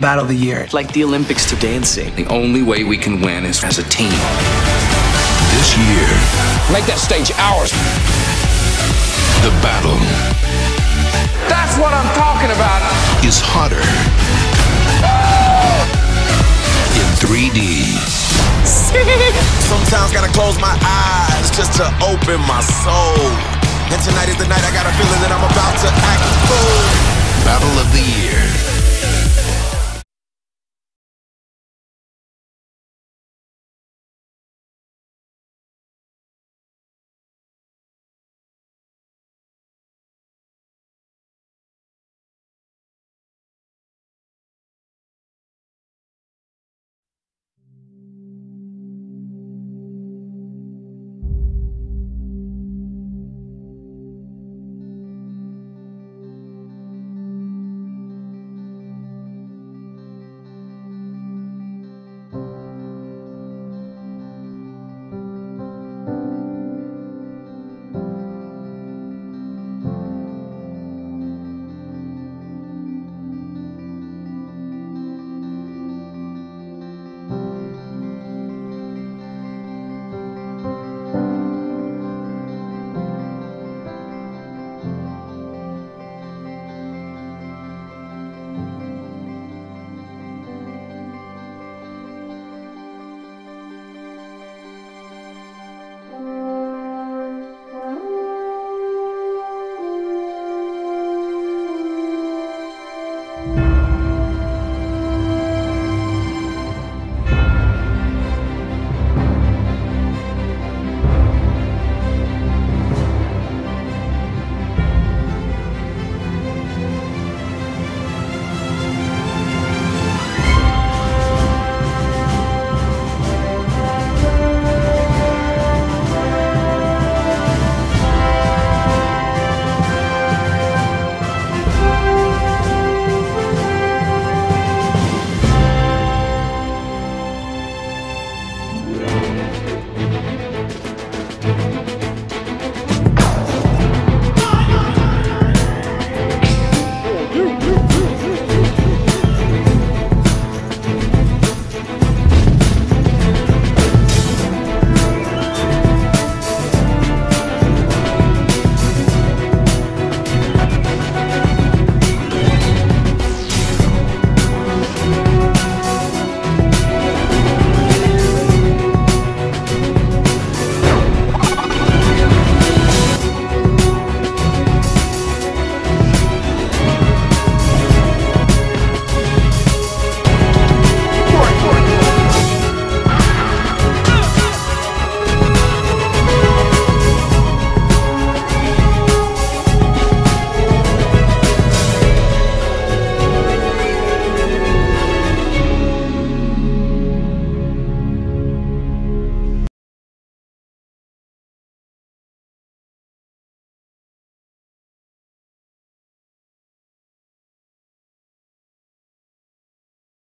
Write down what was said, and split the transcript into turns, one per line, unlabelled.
Battle of the year.
Like the Olympics to dancing.
The only way we can win is as a team.
This year,
make that stage ours.
The battle.
That's what I'm talking about.
Is hotter. In 3D.
Sometimes gotta close my eyes just to open my soul. And tonight is the night I got a feeling that I'm about to act a fool.
Battle of the year.